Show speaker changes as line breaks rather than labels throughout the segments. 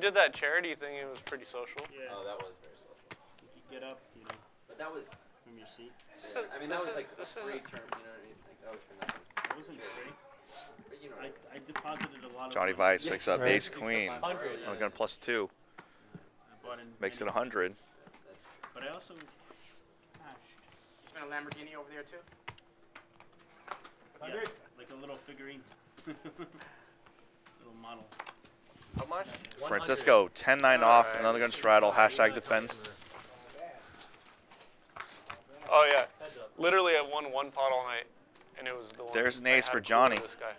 did that charity thing, it was pretty social.
Yeah.
Oh, that was very social.
You could get up, you know,
But that was.
from your seat.
This
Yeah, I mean,
this
that was
is-
like a
this
free
is-
term. You know what I mean? Like that was for nothing.
It wasn't great.
But you know.
I, I deposited a lot of
Johnnie
money.
Vibes picks up
Right.
ace queen.
Hundred.
Only got a plus two.
I
Makes it a hundred.
But I also cashed.
You spent a Lamborghini over there too?
Yeah, like a little figurine. little model.
How much?
Francisco, 10-9 off. Another gun straddle. Hashtag defense.
Oh yeah, literally I won one pot all night, and it was the one.
There's an ace for Johnnie.
This guy.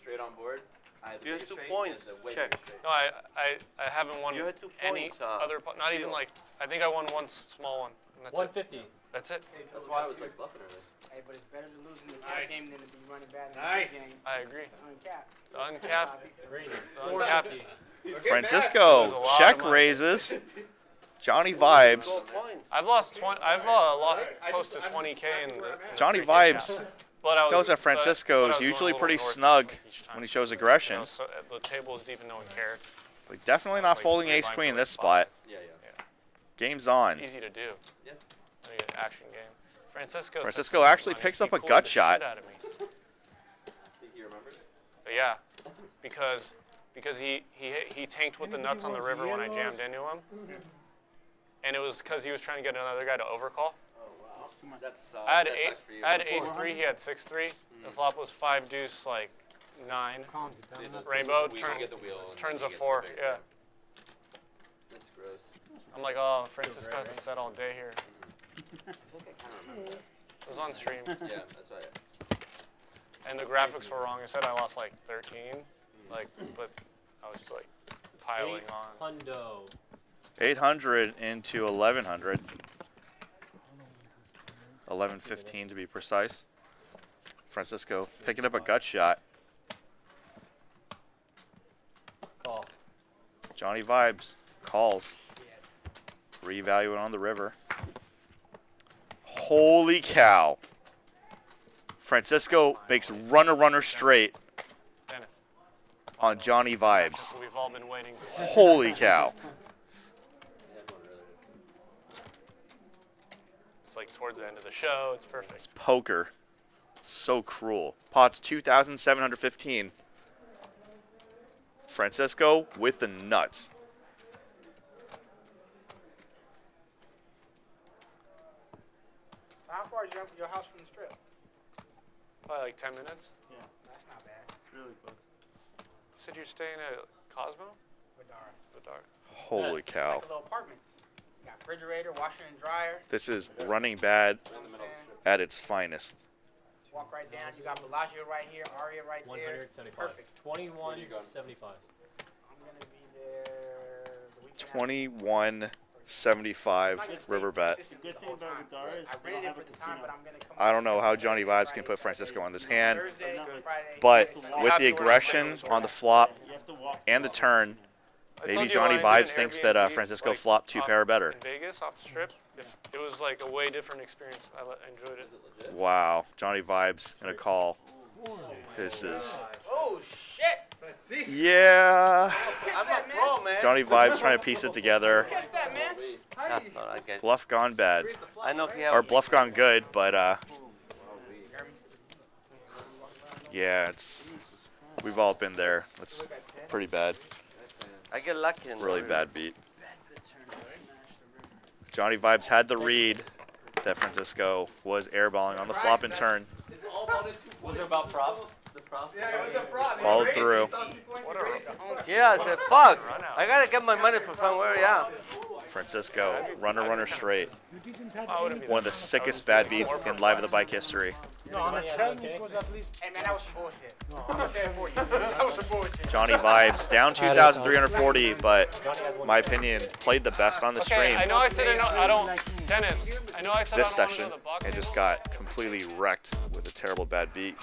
Straight on board. I had the
You had two points.
and the
Check.
No, I, I, I haven't won
You had two
any
points, uh,
other pot. Not even like I think I won one small one. And that's it.
150.
That's it.
That's why I was like bluffing earlier.
Hey, but it's better to lose in the
Nice.
nice. game than to be running bad in
Nice.
the game.
I agree.
Uncapped.
The uncapped.
Green.
The uncapped. There's a
Francisco, check raises. Johnnie Vibes.
I've lost 20. I've uh, lost
I
close
just-
to 20k in the. in
Johnnie
pre-K
Vibes
cap. But I was,
Goes at
but- but I
Francisco's
was going a
usually pretty snug
each time.
when he shows
You
aggression.
know, so, uh, the table is deep and no one cared.
But definitely not folding ace queen in this
like
spot.
Yeah, yeah.
Game's on.
Easy to do.
Yeah.
Let me get an action game. Francisco.
Francisco actually picks up a gut
the
shot.
shit out of me.
Think he remembers?
But yeah, because because he he he tanked with the nuts on the river when I jammed into him, and it was because he was trying to get another guy to overcall.
Oh wow. That's uh,
I had
that
eight,
sucks for you.
I had ace three. He had six three. The
Mm.
flop was five deuce like nine. Rainbow turn-
get the wheel
turns a four, yeah.
one. That's gross.
I'm like, oh, Francisco has a set all day here. It was on stream,
Yeah, that's right.
and the graphics were wrong. It said I lost like 13, hmm. like, but I was just like piling on.
Hundo.
800 into 1100. 1115 to be precise. Francisco picking up a gut shot.
Call.
Johnnie Vibes calls. Revaluing on the river. Holy cow. Francisco makes runner runner straight on Johnnie Vibes.
we've all been waiting.
Holy cow.
I had one earlier.
It's like towards the end of the show. It's perfect.
Poker. So cruel. Pot's 2,715. Francisco with the nuts.
How far is your, your house from the strip?
Probably like 10 minutes. Yeah.
That's not bad.
It's really close.
Said you're staying at Cosmo?
Vdara.
Vidar.
Holy cow.
Like a little apartment. You got refrigerator, washer and dryer.
This is running bad
You know what I'm saying?
at its finest.
Walk right down. You got Bellagio right here, Aria right there.
175.
Perfect.
2175.
I'm gonna be there the weekend after.
2175 river bet.
This is
The good
the
thing
whole
about
time.
Vdara is
I
don't
it
have
for
a
the time,
casino.
but I'm gonna come
I don't know how Johnnie Vibes can put Francisco on this hand,
But not
Friday,
but
Saturday,
You
with the
to when I play
aggression on the flop
You have to walk
and the turn, maybe Johnnie
when I did
Vibes thinks that uh, Francisco flopped two pair better.
Vegas, off the strip, it was like a way different experience. I enjoyed it?
Wow, Johnnie Vibes in a call. This is,
Oh shit!
yeah.
I'm a pro, man.
Johnnie Vibes trying to piece it together.
Catch that, man.
We-
That's all I get.
Bluff gone bad,
I know he
or bluff gone good, but uh,
we-
yeah, it's we've all been there. It's pretty bad,
I get lucky. in
really bad beat. Johnnie Vibes had the read that Francisco was airballing on the flop and turn.
Was it about props? The props?
Followed through.
What a
Yeah, I said, fuck. I gotta get my money from somewhere, yeah.
Francisco, runner, runner straight.
I would've been-
One of the sickest bad beats in Live at the Bike history.
No, on the 10, it was at least. Hey, man, that was some bullshit. I'm gonna say it for you. That was some bullshit.
Johnnie Vibes down 2,340, but my opinion played the best on the
Okay,
stream
I know I said I, know, I don't. Dennis, I know I said
this
I don't
session
want to know the buck
and just got completely wrecked with a terrible bad beat.